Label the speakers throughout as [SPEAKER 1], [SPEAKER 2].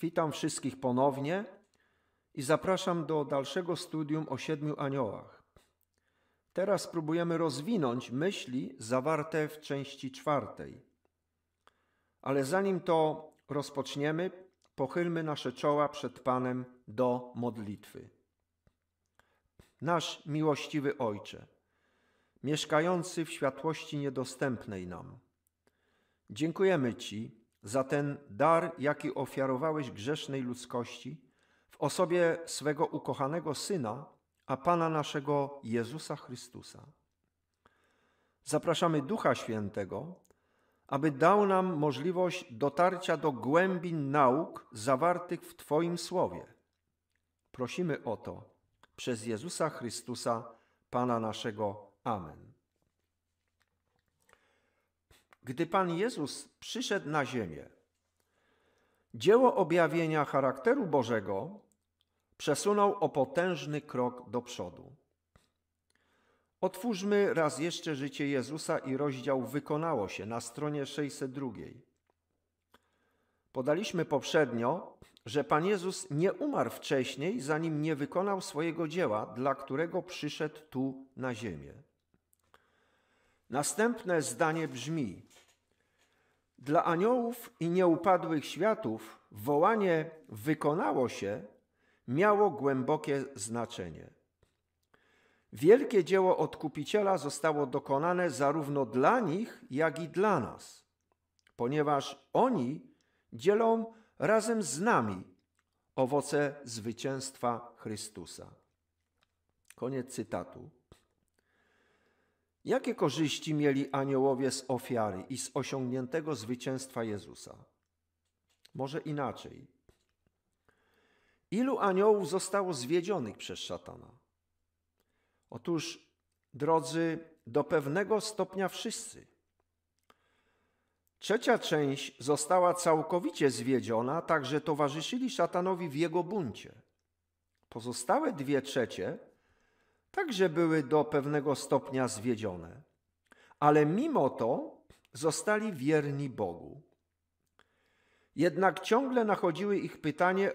[SPEAKER 1] Witam wszystkich ponownie i zapraszam do dalszego studium o siedmiu aniołach. Teraz spróbujemy rozwinąć myśli zawarte w części czwartej. Ale zanim to rozpoczniemy, pochylmy nasze czoła przed Panem do modlitwy. Nasz miłościwy Ojcze, mieszkający w światłości niedostępnej nam, dziękujemy Ci za ten dar, jaki ofiarowałeś grzesznej ludzkości w osobie swego ukochanego Syna, a Pana naszego Jezusa Chrystusa. Zapraszamy Ducha Świętego, aby dał nam możliwość dotarcia do głębin nauk zawartych w Twoim Słowie. Prosimy o to przez Jezusa Chrystusa, Pana naszego. Amen. Gdy Pan Jezus przyszedł na ziemię, dzieło objawienia charakteru Bożego przesunął o potężny krok do przodu. Otwórzmy raz jeszcze życie Jezusa i rozdział wykonało się na stronie 602. Podaliśmy poprzednio, że Pan Jezus nie umarł wcześniej, zanim nie wykonał swojego dzieła, dla którego przyszedł tu na ziemię. Następne zdanie brzmi: Dla aniołów i nieupadłych światów wołanie wykonało się miało głębokie znaczenie. Wielkie dzieło Odkupiciela zostało dokonane zarówno dla nich, jak i dla nas, ponieważ oni dzielą razem z nami owoce zwycięstwa Chrystusa. Koniec cytatu. Jakie korzyści mieli aniołowie z ofiary i z osiągniętego zwycięstwa Jezusa? Może inaczej. Ilu aniołów zostało zwiedzionych przez szatana? Otóż, drodzy, do pewnego stopnia wszyscy. Trzecia część została całkowicie zwiedziona, także towarzyszyli szatanowi w jego buncie. Pozostałe dwie trzecie także były do pewnego stopnia zwiedzione, ale mimo to zostali wierni Bogu. Jednak ciągle nachodziły ich pytanie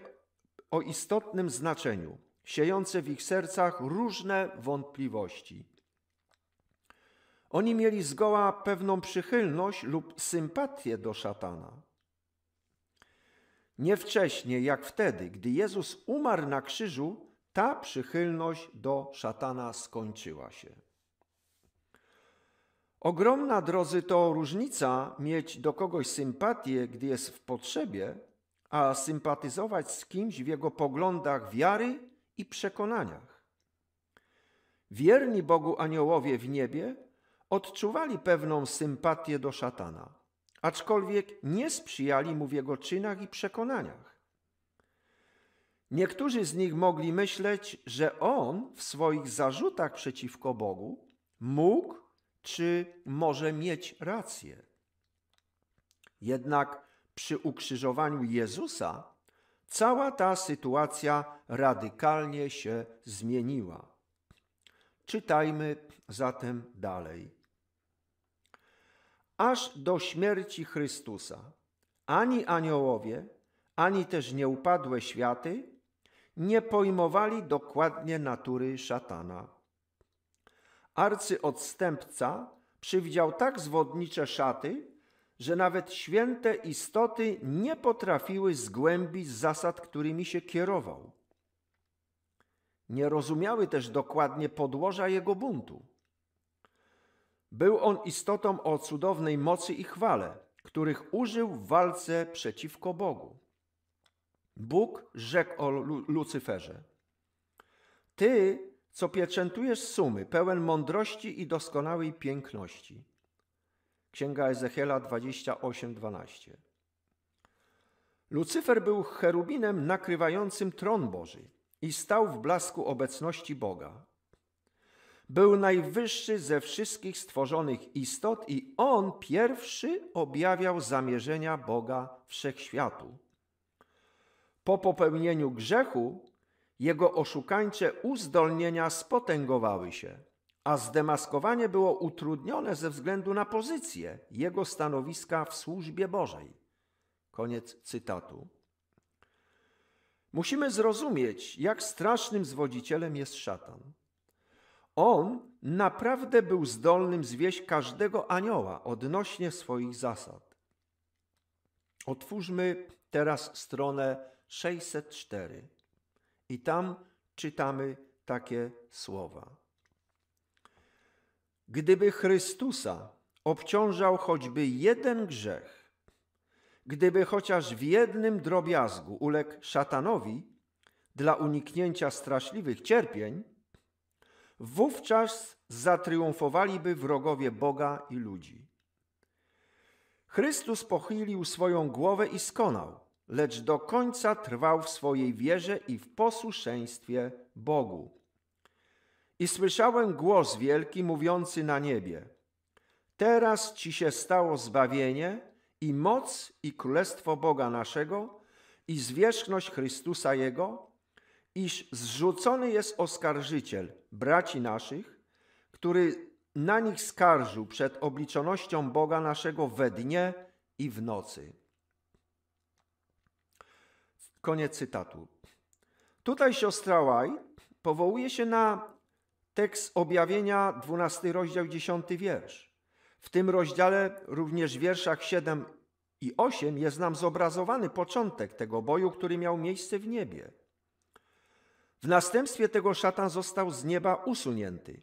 [SPEAKER 1] o istotnym znaczeniu, siejące w ich sercach różne wątpliwości. Oni mieli zgoła pewną przychylność lub sympatię do szatana. Nie wcześniej, jak wtedy, gdy Jezus umarł na krzyżu, ta przychylność do szatana skończyła się. Ogromna, drodzy, to różnica mieć do kogoś sympatię, gdy jest w potrzebie, a sympatyzować z kimś w jego poglądach wiary i przekonaniach. Wierni Bogu aniołowie w niebie odczuwali pewną sympatię do szatana, aczkolwiek nie sprzyjali mu w jego czynach i przekonaniach. Niektórzy z nich mogli myśleć, że on w swoich zarzutach przeciwko Bogu mógł czy może mieć rację. Jednak przy ukrzyżowaniu Jezusa cała ta sytuacja radykalnie się zmieniła. Czytajmy zatem dalej. Aż do śmierci Chrystusa ani aniołowie, ani też nieupadłe światy nie pojmowali dokładnie natury szatana. Arcyodstępca przywdział tak zwodnicze szaty, że nawet święte istoty nie potrafiły zgłębić zasad, którymi się kierował. Nie rozumiały też dokładnie podłoża jego buntu. Był on istotą o cudownej mocy i chwale, których użył w walce przeciwko Bogu. Bóg rzekł o Lucyferze: Ty, co pieczętujesz sumy, pełen mądrości i doskonałej piękności. Księga Ezechiela 28:12. Lucyfer był cherubinem nakrywającym tron Boży i stał w blasku obecności Boga. Był najwyższy ze wszystkich stworzonych istot i on pierwszy objawiał zamierzenia Boga wszechświatu. Po popełnieniu grzechu jego oszukańcze uzdolnienia spotęgowały się, a zdemaskowanie było utrudnione ze względu na pozycję jego stanowiska w służbie Bożej. Koniec cytatu. musimy zrozumieć, jak strasznym zwodzicielem jest szatan. On naprawdę był zdolnym zwieść każdego anioła odnośnie swoich zasad. Otwórzmy teraz stronę 604 i tam czytamy takie słowa. Gdyby Chrystusa obciążał choćby jeden grzech, gdyby chociaż w jednym drobiazgu uległ szatanowi dla uniknięcia straszliwych cierpień, wówczas zatriumfowaliby wrogowie Boga i ludzi. Chrystus pochylił swoją głowę i skonał, lecz do końca trwał w swojej wierze i w posłuszeństwie Bogu. I słyszałem głos wielki mówiący na niebie: Teraz ci się stało zbawienie i moc i królestwo Boga naszego i zwierzchność Chrystusa Jego, iż zrzucony jest oskarżyciel braci naszych, który na nich skarżył przed obliczonością Boga naszego we dnie i w nocy. Koniec cytatu. Tutaj siostra Łaj powołuje się na tekst objawienia, 12 rozdział, 10 wiersz. W tym rozdziale również w wierszach 7 i 8 jest nam zobrazowany początek tego boju, który miał miejsce w niebie. W następstwie tego szatan został z nieba usunięty.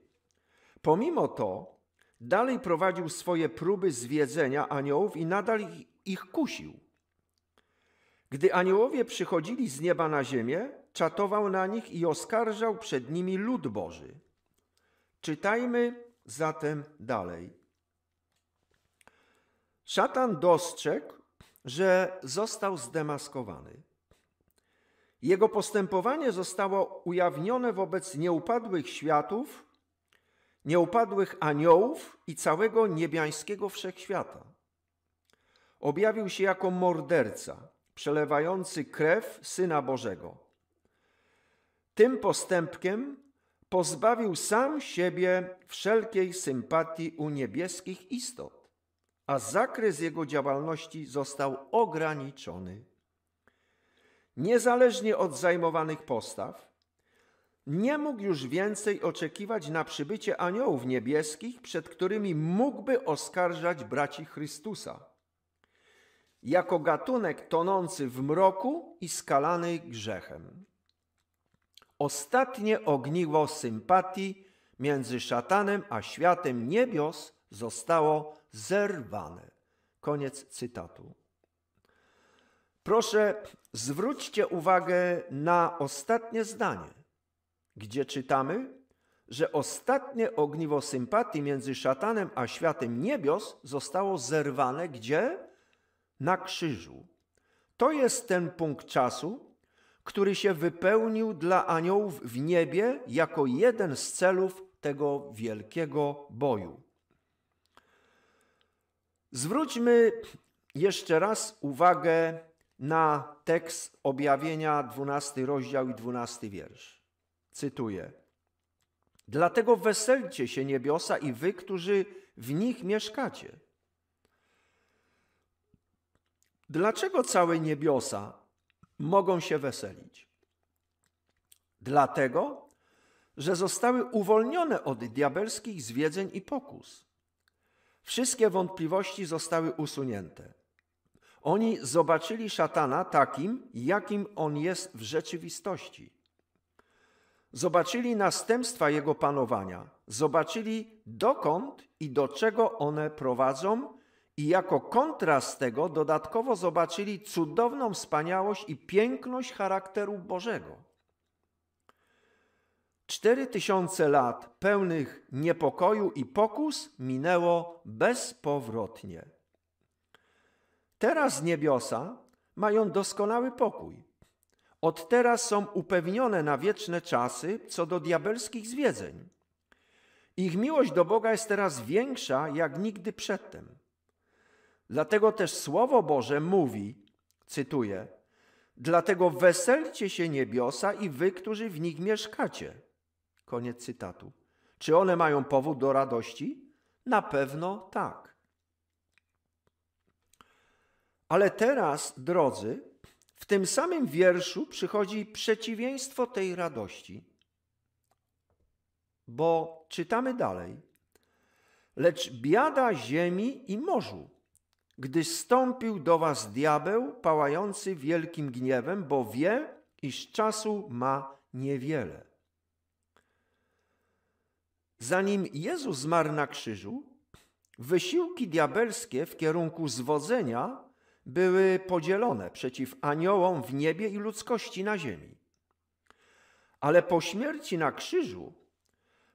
[SPEAKER 1] Pomimo to dalej prowadził swoje próby zwiedzenia aniołów i nadal ich, ich kusił. Gdy aniołowie przychodzili z nieba na ziemię, czatował na nich i oskarżał przed nimi lud Boży. Czytajmy zatem dalej. Szatan dostrzegł, że został zdemaskowany. Jego postępowanie zostało ujawnione wobec nieupadłych światów, nieupadłych aniołów i całego niebiańskiego wszechświata. Objawił się jako morderca, przelewający krew Syna Bożego. Tym postępkiem pozbawił sam siebie wszelkiej sympatii u niebieskich istot, a zakres jego działalności został ograniczony. Niezależnie od zajmowanych postaw, nie mógł już więcej oczekiwać na przybycie aniołów niebieskich, przed którymi mógłby oskarżać braci Chrystusa jako gatunek tonący w mroku i skalany grzechem. Ostatnie ogniwo sympatii między szatanem a światem niebios zostało zerwane. Koniec cytatu. Proszę, zwróćcie uwagę na ostatnie zdanie, gdzie czytamy, że ostatnie ogniwo sympatii między szatanem a światem niebios zostało zerwane gdzie? Na krzyżu. To jest ten punkt czasu, który się wypełnił dla aniołów w niebie jako jeden z celów tego wielkiego boju. Zwróćmy jeszcze raz uwagę na tekst objawienia, 12 rozdział i 12 wiersz. Cytuję. Dlatego weselcie się niebiosa i wy, którzy w nich mieszkacie. Dlaczego całe niebiosa mogą się weselić? Dlatego, że zostały uwolnione od diabelskich zwiedzeń i pokus. Wszystkie wątpliwości zostały usunięte. Oni zobaczyli szatana takim, jakim on jest w rzeczywistości. Zobaczyli następstwa jego panowania, zobaczyli dokąd i do czego one prowadzą i jako kontrast tego dodatkowo zobaczyli cudowną wspaniałość i piękność charakteru Bożego. Cztery tysiące lat pełnych niepokoju i pokus minęło bezpowrotnie. Teraz niebiosa mają doskonały pokój. Od teraz są upewnione na wieczne czasy co do diabelskich zwiedzeń. Ich miłość do Boga jest teraz większa jak nigdy przedtem. Dlatego też Słowo Boże mówi, cytuję, Dlatego weselcie się niebiosa i wy, którzy w nich mieszkacie. Koniec cytatu. Czy one mają powód do radości? Na pewno tak. Ale teraz, drodzy, w tym samym wierszu przychodzi przeciwieństwo tej radości. Bo czytamy dalej. Lecz biada ziemi i morzu, gdy stąpił do was diabeł pałający wielkim gniewem, bo wie, iż czasu ma niewiele. Zanim Jezus zmarł na krzyżu, wysiłki diabelskie w kierunku zwodzenia były podzielone przeciw aniołom w niebie i ludzkości na ziemi. Ale po śmierci na krzyżu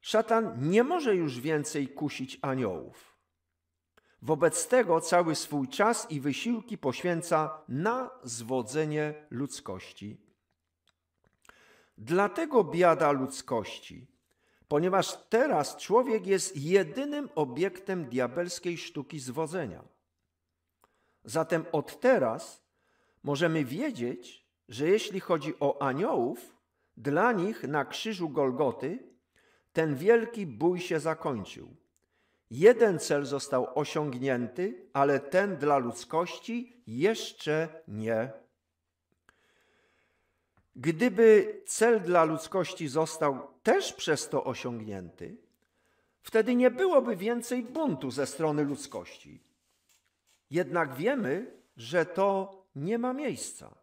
[SPEAKER 1] szatan nie może już więcej kusić aniołów. Wobec tego cały swój czas i wysiłki poświęca na zwodzenie ludzkości. Dlatego biada ludzkości, ponieważ teraz człowiek jest jedynym obiektem diabelskiej sztuki zwodzenia. Zatem od teraz możemy wiedzieć, że jeśli chodzi o aniołów, dla nich na krzyżu Golgoty ten wielki bój się zakończył. Jeden cel został osiągnięty, ale ten dla ludzkości jeszcze nie. Gdyby cel dla ludzkości został też przez to osiągnięty, wtedy nie byłoby więcej buntu ze strony ludzkości. Jednak wiemy, że to nie ma miejsca.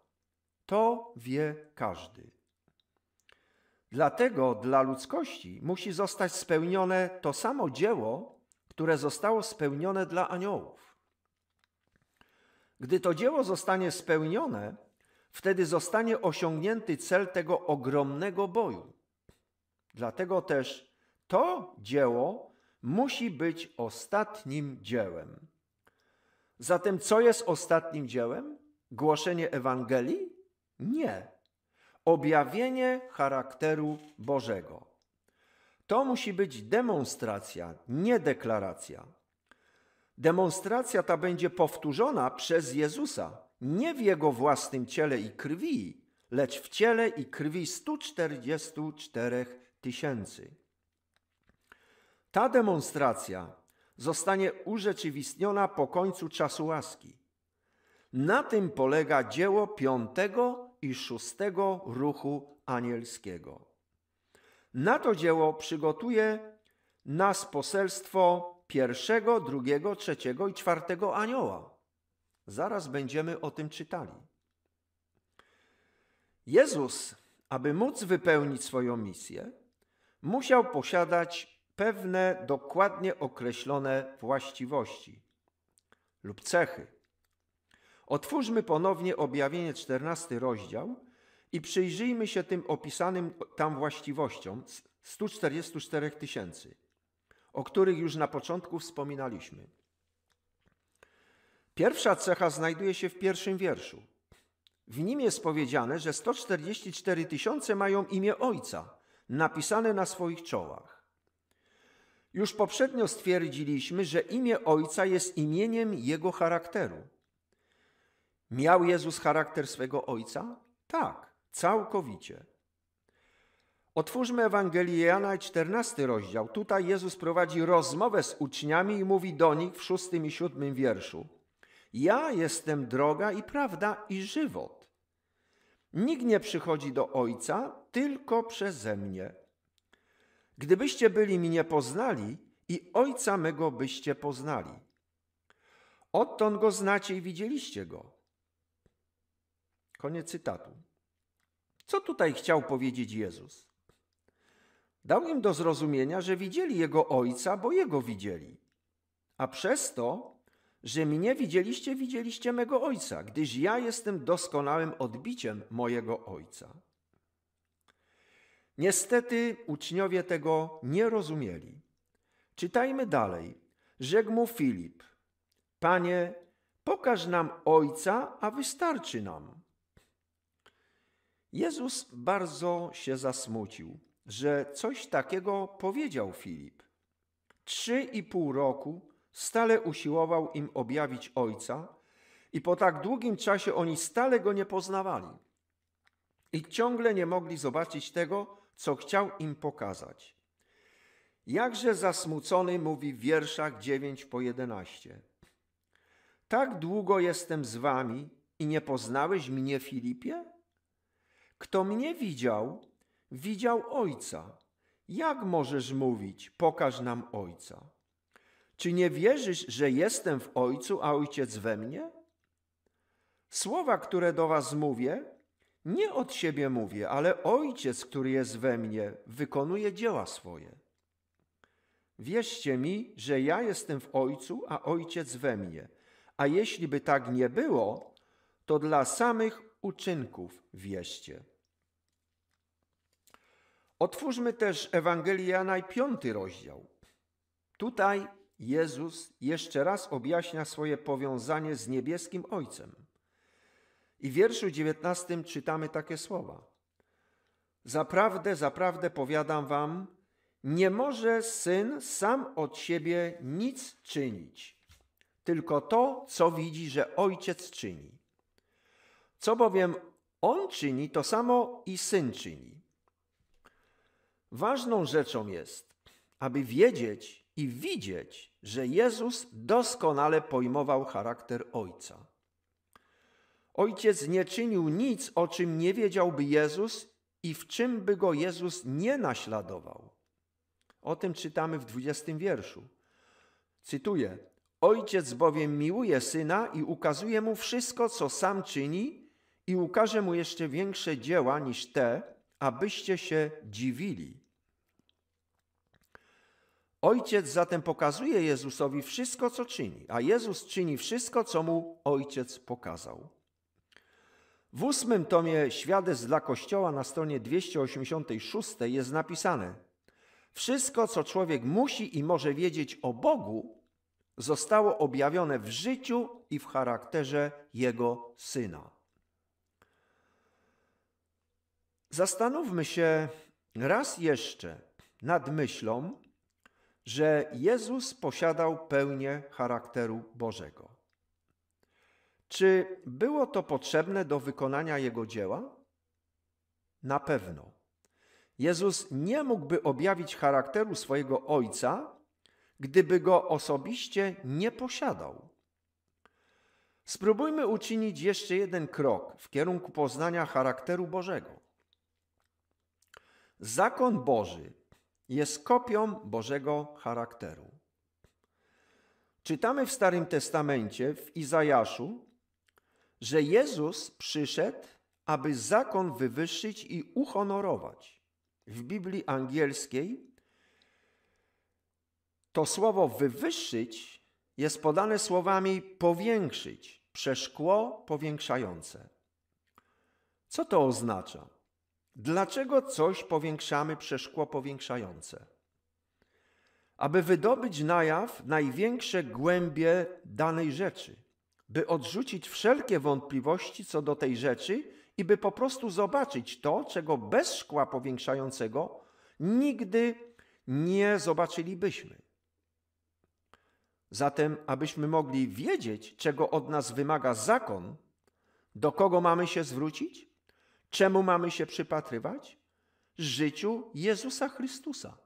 [SPEAKER 1] To wie każdy. Dlatego dla ludzkości musi zostać spełnione to samo dzieło, które zostało spełnione dla aniołów. Gdy to dzieło zostanie spełnione, wtedy zostanie osiągnięty cel tego ogromnego boju. Dlatego też to dzieło musi być ostatnim dziełem. Zatem co jest ostatnim dziełem? Głoszenie Ewangelii? Nie. Objawienie charakteru Bożego. To musi być demonstracja, nie deklaracja. Demonstracja ta będzie powtórzona przez Jezusa, nie w Jego własnym ciele i krwi, lecz w ciele i krwi 144 tysięcy. Ta demonstracja zostanie urzeczywistniona po końcu czasu łaski. Na tym polega dzieło piątego i szóstego ruchu anielskiego. Na to dzieło przygotuje nas poselstwo pierwszego, drugiego, trzeciego i czwartego anioła. Zaraz będziemy o tym czytali. Jezus, aby móc wypełnić swoją misję, musiał posiadać pewne dokładnie określone właściwości lub cechy. Otwórzmy ponownie objawienie 14 rozdział i przyjrzyjmy się tym opisanym tam właściwościom 144 tysięcy, o których już na początku wspominaliśmy. Pierwsza cecha znajduje się w pierwszym wierszu. W nim jest powiedziane, że 144 tysiące mają imię Ojca, napisane na swoich czołach. Już poprzednio stwierdziliśmy, że imię Ojca jest imieniem Jego charakteru. Miał Jezus charakter swego Ojca? Tak, całkowicie. Otwórzmy Ewangelię Jana, 14 rozdział. Tutaj Jezus prowadzi rozmowę z uczniami i mówi do nich w szóstym i siódmym wierszu. Ja jestem droga i prawda i żywot. Nikt nie przychodzi do Ojca tylko przeze mnie. Gdybyście byli mnie poznali i Ojca mego byście poznali. Odtąd go znacie i widzieliście go. Koniec cytatu. Co tutaj chciał powiedzieć Jezus? Dał im do zrozumienia, że widzieli Jego Ojca, bo Jego widzieli. A przez to, że mnie widzieliście, widzieliście mego Ojca, gdyż ja jestem doskonałym odbiciem mojego Ojca. Niestety uczniowie tego nie rozumieli. Czytajmy dalej. Rzekł mu Filip: Panie, pokaż nam Ojca, a wystarczy nam. Jezus bardzo się zasmucił, że coś takiego powiedział Filip. Trzy i pół roku stale usiłował im objawić Ojca, i po tak długim czasie oni stale go nie poznawali. I ciągle nie mogli zobaczyć tego, co chciał im pokazać. Jakże zasmucony mówi w wierszach 9 po 11. Tak długo jestem z wami i nie poznałeś mnie, Filipie? Kto mnie widział, widział Ojca. Jak możesz mówić, pokaż nam Ojca? Czy nie wierzysz, że jestem w Ojcu, a Ojciec we mnie? Słowa, które do was mówię, nie od siebie mówię, ale Ojciec, który jest we mnie, wykonuje dzieła swoje. Wierzcie mi, że ja jestem w Ojcu, a Ojciec we mnie. A jeśli by tak nie było, to dla samych uczynków wierzcie. Otwórzmy też Ewangelię Jana i piąty rozdział. Tutaj Jezus jeszcze raz objaśnia swoje powiązanie z niebieskim Ojcem. I w wierszu dziewiętnastym czytamy takie słowa. Zaprawdę, zaprawdę powiadam wam, nie może syn sam od siebie nic czynić, tylko to, co widzi, że ojciec czyni. Co bowiem on czyni, to samo i syn czyni. Ważną rzeczą jest, aby wiedzieć i widzieć, że Jezus doskonale pojmował charakter Ojca. Ojciec nie czynił nic, o czym nie wiedziałby Jezus i w czym by go Jezus nie naśladował. O tym czytamy w 20 wierszu. Cytuję: Ojciec bowiem miłuje syna i ukazuje mu wszystko, co sam czyni, i ukaże mu jeszcze większe dzieła niż te, abyście się dziwili. Ojciec zatem pokazuje Jezusowi wszystko, co czyni, a Jezus czyni wszystko, co mu ojciec pokazał. W ósmym tomie Świadectw dla Kościoła na stronie 286 jest napisane: Wszystko, co człowiek musi i może wiedzieć o Bogu, zostało objawione w życiu i w charakterze Jego Syna. Zastanówmy się raz jeszcze nad myślą, że Jezus posiadał pełnię charakteru Bożego. Czy było to potrzebne do wykonania Jego dzieła? Na pewno. Jezus nie mógłby objawić charakteru swojego Ojca, gdyby go osobiście nie posiadał. Spróbujmy uczynić jeszcze jeden krok w kierunku poznania charakteru Bożego. Zakon Boży jest kopią Bożego charakteru. Czytamy w Starym Testamencie, w Izajaszu, że Jezus przyszedł, aby zakon wywyższyć i uhonorować. W Biblii angielskiej to słowo wywyższyć jest podane słowami powiększyć, przeszkło powiększające. Co to oznacza? Dlaczego coś powiększamy przez szkło powiększające? Aby wydobyć na jaw największe głębie danej rzeczy, by odrzucić wszelkie wątpliwości co do tej rzeczy i by po prostu zobaczyć to, czego bez szkła powiększającego nigdy nie zobaczylibyśmy. Zatem, abyśmy mogli wiedzieć, czego od nas wymaga zakon, do kogo mamy się zwrócić? Czemu mamy się przypatrywać? Życiu Jezusa Chrystusa.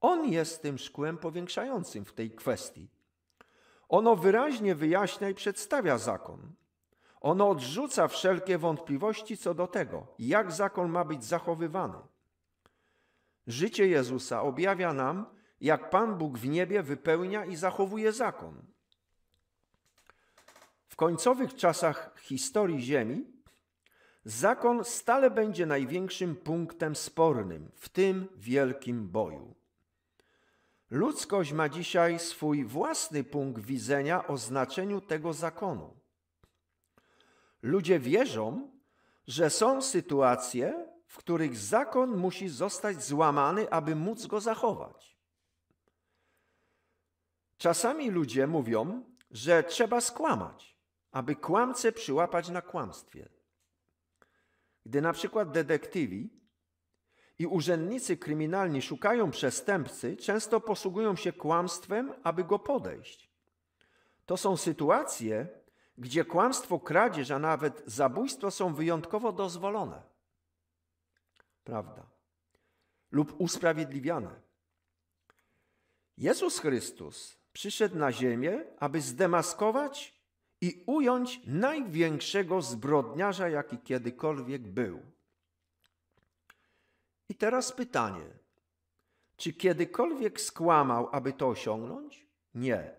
[SPEAKER 1] On jest tym szkłem powiększającym w tej kwestii. Ono wyraźnie wyjaśnia i przedstawia zakon. Ono odrzuca wszelkie wątpliwości co do tego, jak zakon ma być zachowywany. Życie Jezusa objawia nam, jak Pan Bóg w niebie wypełnia i zachowuje zakon. W końcowych czasach historii Ziemi Zakon stale będzie największym punktem spornym w tym wielkim boju. Ludzkość ma dzisiaj swój własny punkt widzenia o znaczeniu tego zakonu. Ludzie wierzą, że są sytuacje, w których zakon musi zostać złamany, aby móc go zachować. Czasami ludzie mówią, że trzeba skłamać, aby kłamcę przyłapać na kłamstwie. Gdy na przykład detektywi i urzędnicy kryminalni szukają przestępcy, często posługują się kłamstwem, aby go podejść. To są sytuacje, gdzie kłamstwo, kradzież, a nawet zabójstwo są wyjątkowo dozwolone. Prawda? Lub usprawiedliwiane. Jezus Chrystus przyszedł na ziemię, aby zdemaskować i ująć największego zbrodniarza, jaki kiedykolwiek był. I teraz pytanie: czy kiedykolwiek skłamał, aby to osiągnąć? Nie.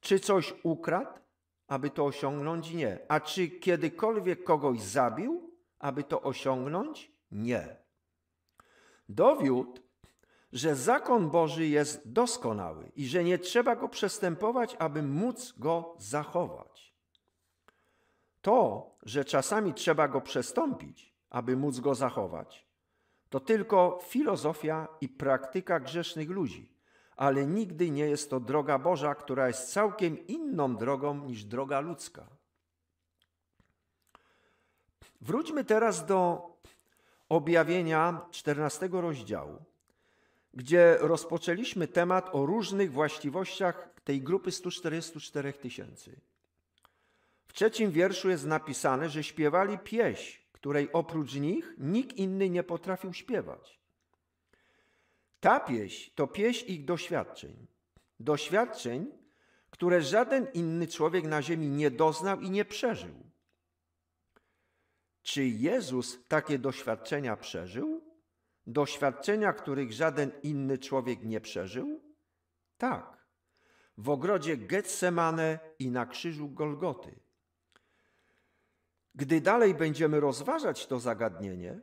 [SPEAKER 1] Czy coś ukradł, aby to osiągnąć? Nie. A czy kiedykolwiek kogoś zabił, aby to osiągnąć? Nie. Dowiódł, że zakon Boży jest doskonały i że nie trzeba go przestępować, aby móc go zachować. To, że czasami trzeba go przestąpić, aby móc go zachować, to tylko filozofia i praktyka grzesznych ludzi, ale nigdy nie jest to droga Boża, która jest całkiem inną drogą niż droga ludzka. Wróćmy teraz do objawienia 14 rozdziału, gdzie rozpoczęliśmy temat o różnych właściwościach tej grupy 144 tysięcy. W trzecim wierszu jest napisane, że śpiewali pieśń, której oprócz nich nikt inny nie potrafił śpiewać. Ta pieśń to pieśń ich doświadczeń. Doświadczeń, które żaden inny człowiek na ziemi nie doznał i nie przeżył. Czy Jezus takie doświadczenia przeżył? Doświadczenia, których żaden inny człowiek nie przeżył? Tak. W ogrodzie Getsemane i na krzyżu Golgoty. Gdy dalej będziemy rozważać to zagadnienie,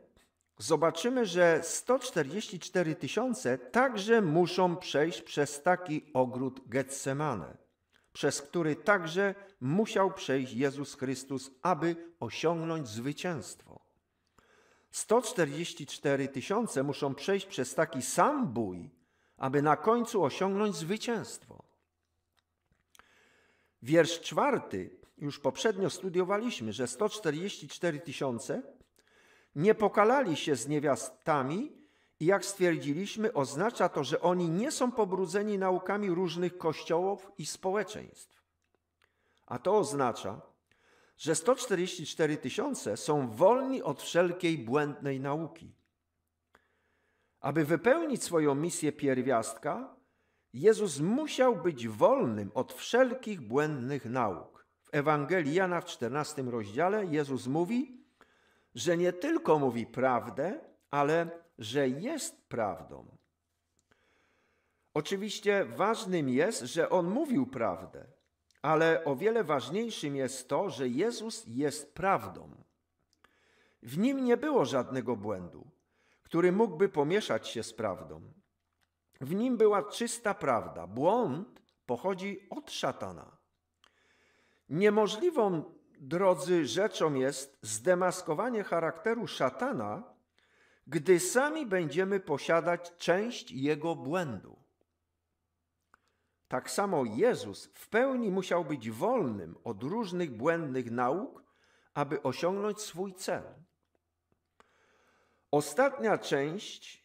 [SPEAKER 1] zobaczymy, że 144 tysiące także muszą przejść przez taki ogród Getsemane, przez który także musiał przejść Jezus Chrystus, aby osiągnąć zwycięstwo. 144 tysiące muszą przejść przez taki sam bój, aby na końcu osiągnąć zwycięstwo. Wiersz czwarty już poprzednio studiowaliśmy, że 144 tysiące nie pokalali się z niewiastami i jak stwierdziliśmy, oznacza to, że oni nie są pobrudzeni naukami różnych kościołów i społeczeństw. A to oznacza, że 144 tysiące są wolni od wszelkiej błędnej nauki. Aby wypełnić swoją misję pierwiastka, Jezus musiał być wolnym od wszelkich błędnych nauk. Ewangelii Jana w 14 rozdziale Jezus mówi, że nie tylko mówi prawdę, ale że jest prawdą. Oczywiście ważnym jest, że on mówił prawdę, ale o wiele ważniejszym jest to, że Jezus jest prawdą. W nim nie było żadnego błędu, który mógłby pomieszać się z prawdą. W nim była czysta prawda. Błąd pochodzi od szatana. Niemożliwą, drodzy, rzeczą jest zdemaskowanie charakteru szatana, gdy sami będziemy posiadać część jego błędu. Tak samo Jezus w pełni musiał być wolnym od różnych błędnych nauk, aby osiągnąć swój cel. Ostatnia część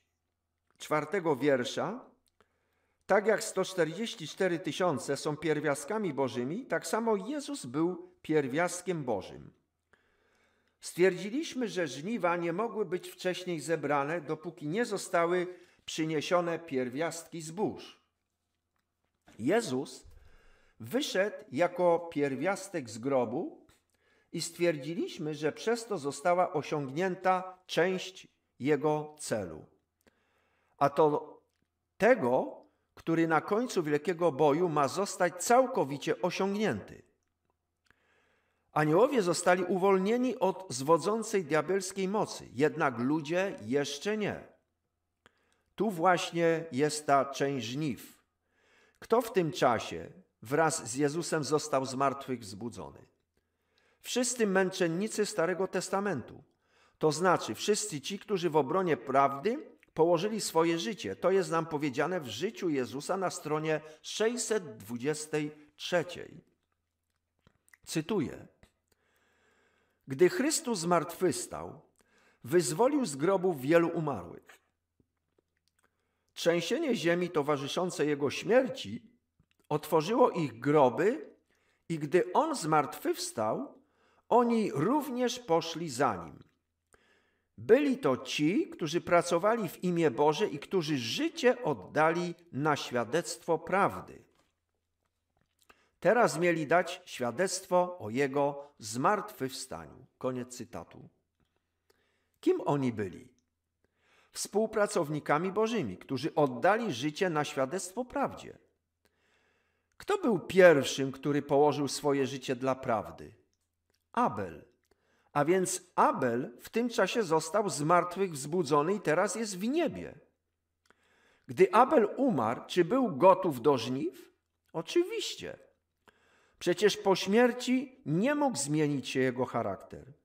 [SPEAKER 1] czwartego wiersza tak jak 144 tysiące są pierwiastkami bożymi, tak samo Jezus był pierwiastkiem Bożym. Stwierdziliśmy, że żniwa nie mogły być wcześniej zebrane, dopóki nie zostały przyniesione pierwiastki zbóż. Jezus wyszedł jako pierwiastek z grobu i stwierdziliśmy, że przez to została osiągnięta część jego celu. A to tego, który na końcu wielkiego boju ma zostać całkowicie osiągnięty. Aniołowie zostali uwolnieni od zwodzącej diabelskiej mocy, jednak ludzie jeszcze nie. Tu właśnie jest ta część żniw. Kto w tym czasie wraz z Jezusem został z martwych wzbudzony? Wszyscy męczennicy Starego Testamentu, to znaczy wszyscy ci, którzy w obronie prawdy położyli swoje życie. To jest nam powiedziane w życiu Jezusa na stronie 623. Cytuję. Gdy Chrystus zmartwychwstał, wyzwolił z grobów wielu umarłych. Trzęsienie ziemi towarzyszące Jego śmierci otworzyło ich groby i gdy On zmartwychwstał, oni również poszli za Nim. Byli to ci, którzy pracowali w imię Boże i którzy życie oddali na świadectwo prawdy. Teraz mieli dać świadectwo o Jego zmartwychwstaniu. Koniec cytatu. Kim oni byli? Współpracownikami Bożymi, którzy oddali życie na świadectwo prawdzie. Kto był pierwszym, który położył swoje życie dla prawdy? Abel. A więc Abel w tym czasie został z martwych wzbudzony i teraz jest w niebie. Gdy Abel umarł, czy był gotów do żniw? Oczywiście. Przecież po śmierci nie mógł zmienić się jego charakter.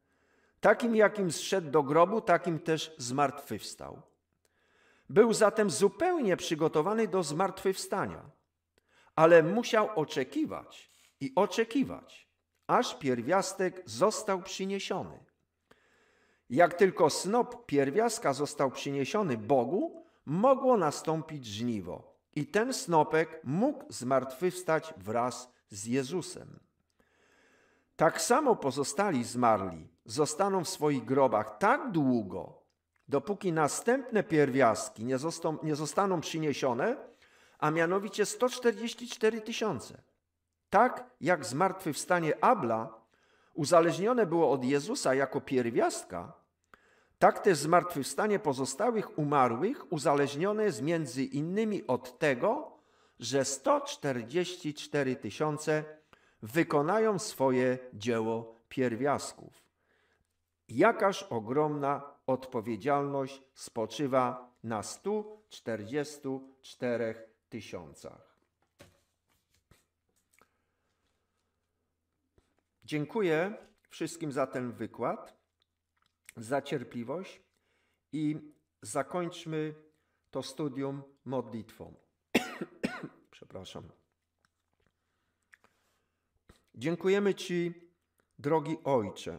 [SPEAKER 1] Takim, jakim zszedł do grobu, takim też zmartwychwstał. Był zatem zupełnie przygotowany do zmartwychwstania, ale musiał oczekiwać i oczekiwać, aż pierwiastek został przyniesiony. Jak tylko snop pierwiastka został przyniesiony Bogu, mogło nastąpić żniwo i ten snopek mógł zmartwychwstać wraz z Jezusem. Tak samo pozostali zmarli zostaną w swoich grobach tak długo, dopóki następne pierwiastki nie, zostaną, nie zostaną przyniesione, a mianowicie 144 tysiące. Tak jak zmartwychwstanie Abla uzależnione było od Jezusa jako pierwiastka, tak też zmartwychwstanie pozostałych umarłych uzależnione jest między innymi od tego, że 144 tysiące wykonają swoje dzieło pierwiastków. Jakaż ogromna odpowiedzialność spoczywa na 144 tysiącach. Dziękuję wszystkim za ten wykład, za cierpliwość i zakończmy to studium modlitwą. Przepraszam. Dziękujemy Ci, drogi Ojcze,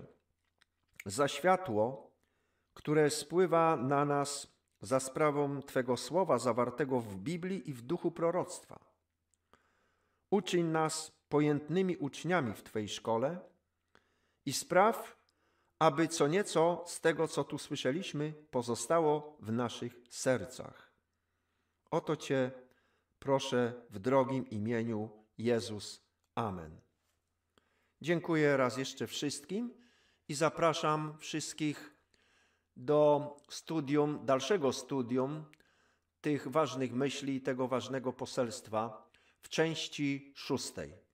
[SPEAKER 1] za światło, które spływa na nas za sprawą Twego słowa zawartego w Biblii i w duchu proroctwa. Uczyń nas pojętnymi uczniami w Twojej szkole i spraw, aby co nieco z tego, co tu słyszeliśmy, pozostało w naszych sercach. Oto Cię proszę w drogim imieniu Jezus. Amen. Dziękuję raz jeszcze wszystkim i zapraszam wszystkich do studium, dalszego studium tych ważnych myśli, tego ważnego poselstwa w części szóstej.